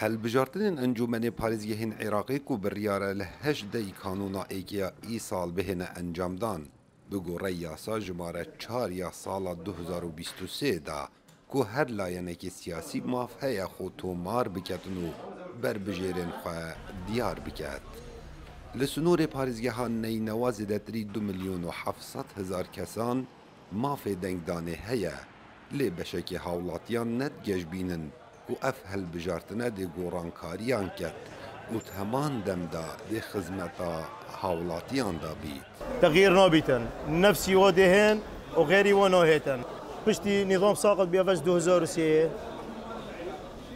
هل بجارتنین انجمن پارێزگەهین عێراقی و بڕیاە لە هەش دەی کانونا ئێگیا ئی ساڵ بهێنە ئەنجامدان بگۆڕە یاسا ژمارە چاریا ساڵە 2023دا کو هەر لایەنێکی سیاسی ماف هەیە خۆ تۆمار بکەتن و بربژێرێن خوێ دیار بکات. لە سنوورێ پارێزگەهان نەینەوە زیدەتری دو میلیۆن و 700 هزار کەسان مافێ دەنگدانێ هەیە لێ بەشێکی هاوڵاتیان نەت گەشببینن beşekê hawlatiyan net geşbînin ku ev helbijartine dê gorankariyan ket û heman demda dê xizmeta hawlatiyan da bît. تغيير نوبيتن نفسي ودهن وغيري ونوهيتن پشتی نظام ساقط بيفاش 2003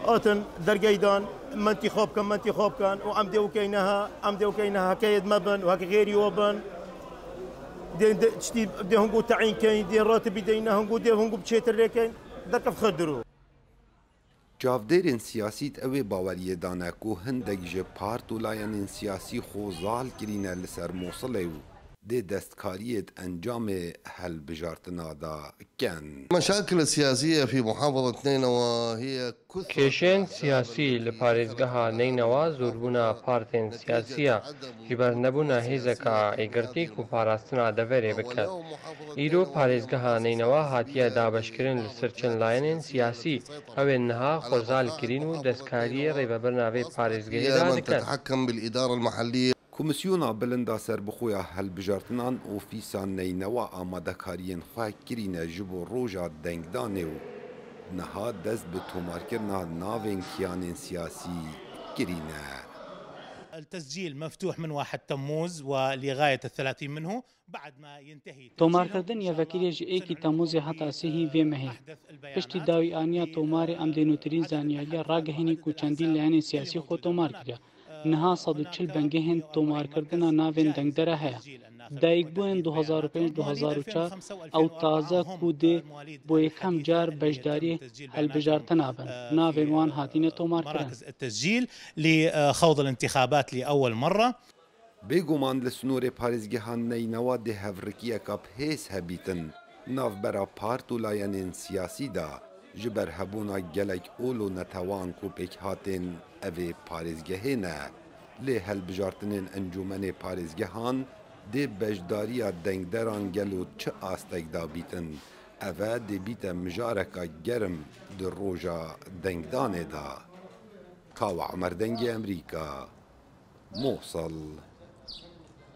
آتن درجيدان ما انتخاب كان ما انتخاب كان وعمدي وكينها عمدي وكينها كيد مبن وهك غيري وبن دين تشتي بدي هنقو تعين كاين دين راتب دينا هنقو دي هنقو بشيتر ريكين دكف خدرو Çavdêrên siyasît ew ê baweriyê dane ku hindek ji part û layenên siyasî xozal kirîne li ser Mosilê û dê destkariyê encamê helbijartina da ken. المشاكل السياسية في محافظة نينوى هي كثر کێشێن سیاسی لە پارێزگەها نینەوە زۆربوونا پارتێن سیاسیە. ژبەر نەبوونا هێزەکە ئەیگرتیک و پاراستنا دەڤێرێ بکات ئیرۆ پارێزگەها نینەوە هاتیە دابشکردن لەسەر چەند لایەنێن سیاسی. ئەوێن نەها خۆزالکردین و ڕێبەبەر ناوێ پارێزگەهێدا دائما دەکەن تتحكم بالإدارة المحلية Komisyona bilinda serbixuya helbijartinan ofîsa neynewa amadekariyên xwe kirîne ji bo roja dengdanê û niha dest bi tomarkirina navên kiyanên siyasî kirîne. التسجيل مفتوح من 1 تموز ولغاية الثلاثين منه بعد ما ينتهي تۆمارکردن یەڤەکرێژی ئێکی تەموزی هەتا سێهی وێمەهەیە پشتی داوی ئایا تۆماری ئەم دێنوترین زانیاریە ڕاگەهێنی و چەندین لایەنی سیاسی خۆ تۆمار کرا نها 140 بەنگەهێن تۆمارکردنا ناوێن دەنگدەرە هەیە دایک بووێن 2005 ئەو تازە کودێ بۆ یەکەم جار بەشداری هەلبژارتە نابن ناوێن وان هاتینە تۆمارکردن مراكز التسجيل لخوض الانتخابات لأول مرة. li Sunûrê parêzgehan neynewa dê hevrikiyeka pês hebîtin navbera part û layenên siyasî da ji ber hebûna gelek ol û netewan ku pêk hatên evê parêzgehê ne lê helbijartinên encûmenê parêzgehan dê bejdariya dengderan gel û çi astek da bîtin ev e dê bîte mijareka germ di roja dengdanê da Kawa Emerdengê Emrîka Mosul